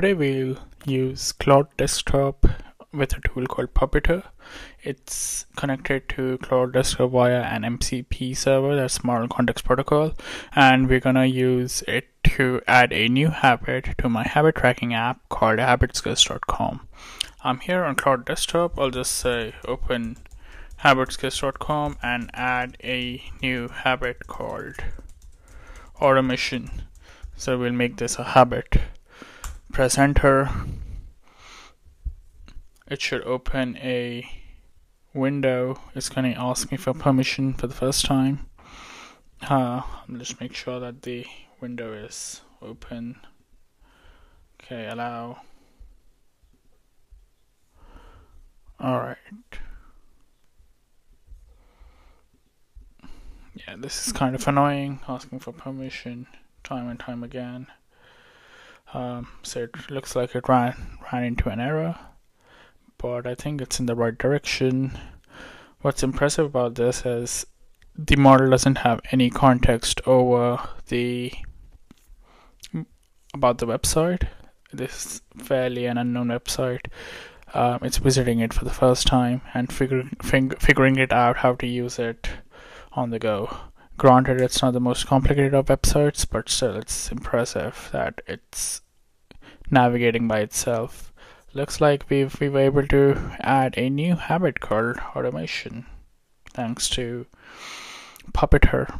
today we'll use Claude Desktop with a tool called Puppeteer. It's connected to Claude Desktop via an MCP server, that's Model Context Protocol, and we're gonna use it to add a new habit to my habit tracking app called habitsketch.com. I'm here on Claude Desktop. I'll just say open habitsketch.com and add a new habit called automation. So we'll make this a habit. Press enter it should open a window. It's going to ask me for permission for the first time. Uh, just make sure that the window is open. Okay, allow. Alright. Yeah, this is kind of annoying, asking for permission time and time again. Um, so it looks like it ran ran into an error but I think it's in the right direction. What's impressive about this is the model doesn't have any context over the about the website. This is fairly an unknown website. Um, it's visiting it for the first time and figuring fig figuring it out how to use it on the go. Granted, it's not the most complicated of websites, but still, it's impressive that it's navigating by itself. Looks like we've we were able to add a new habit called automation thanks to Puppeteer